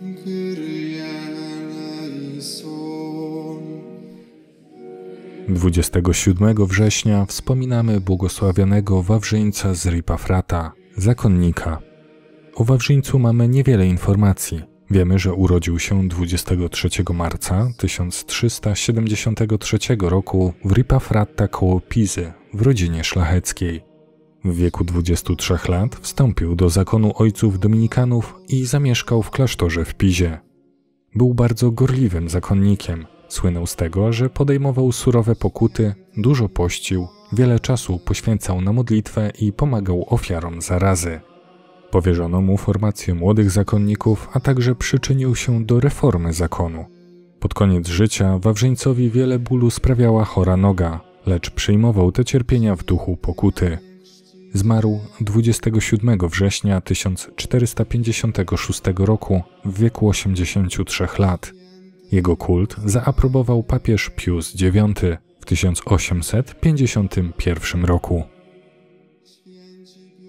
Kyrie eleison. 27 września wspominamy błogosławionego Wawrzyńca z Ripafrata, zakonnika. O Wawrzyńcu mamy niewiele informacji. Wiemy, że urodził się 23 marca 1373 roku w Ripafratta koło Pizy w rodzinie szlacheckiej. W wieku 23 lat wstąpił do zakonu ojców dominikanów i zamieszkał w klasztorze w Pizie. Był bardzo gorliwym zakonnikiem. Słynął z tego, że podejmował surowe pokuty, dużo pościł, wiele czasu poświęcał na modlitwę i pomagał ofiarom zarazy. Powierzono mu formację młodych zakonników, a także przyczynił się do reformy zakonu. Pod koniec życia Wawrzyńcowi wiele bólu sprawiała chora noga, lecz przyjmował te cierpienia w duchu pokuty. Zmarł 27 września 1456 roku w wieku 83 lat. Jego kult zaaprobował papież Pius IX w 1851 roku.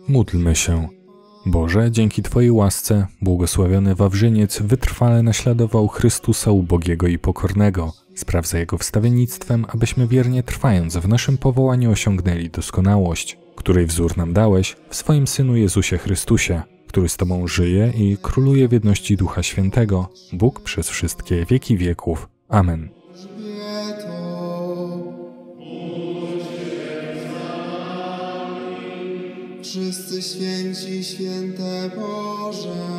Módlmy się. Boże, dzięki Twojej łasce, błogosławiony Wawrzyniec wytrwale naśladował Chrystusa ubogiego i pokornego. Spraw za Jego wstawiennictwem, abyśmy wiernie trwając w naszym powołaniu osiągnęli doskonałość, której wzór nam dałeś w swoim Synu Jezusie Chrystusie, który z Tobą żyje i króluje w jedności Ducha Świętego, Bóg przez wszystkie wieki wieków. Amen. Wszyscy święci, święte Boże.